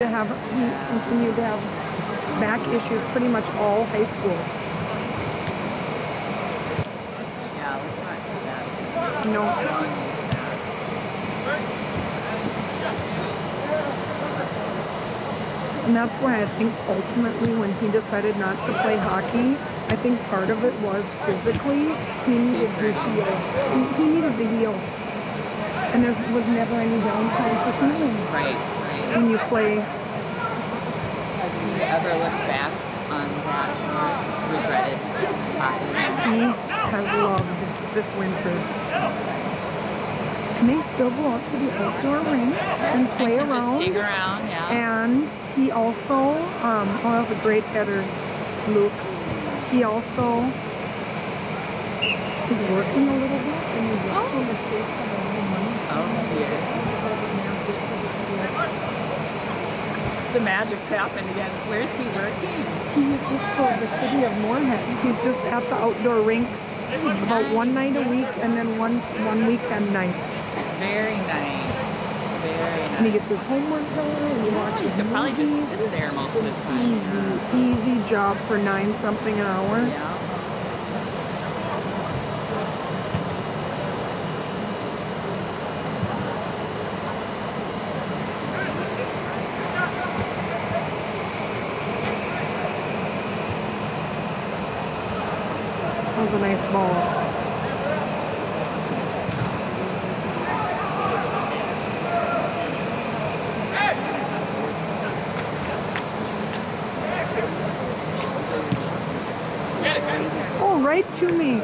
to have he continued to have back issues pretty much all high school. Know, and that's why I think ultimately when he decided not to play hockey, I think part of it was physically he needed to heal. He- needed to heal, and there was never any downtime for healing right. When you play. Have you ever looked back on that and regretted? He has loved this winter. And they still go out to the outdoor rink and play can around. Just dig around, yeah. And he also, um, oh, that was a great header, Luke. He also is working a little bit and he's getting a taste of a little money. Oh, yeah. The magic's happened again. Where's he working? He is just for the city of Moorhead. He's just at the outdoor rinks about one night a week and then once one weekend night. Very nice. Very And he gets his homework done and he watches You could probably movies. just sit there most of the time. Easy, easy job for nine something an hour. Yeah. That was a nice ball. Oh, right to me.